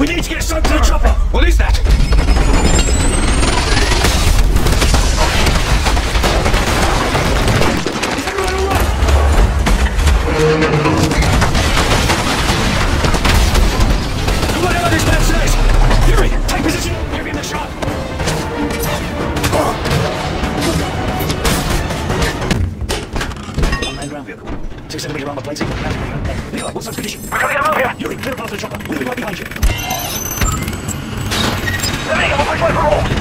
We need to get Soap to the chopper! What is that? him. Two centimeter armor plating. Nikolai, what's the condition? We're coming out here! Clear the chopper. We'll be right behind you. Let me get my way!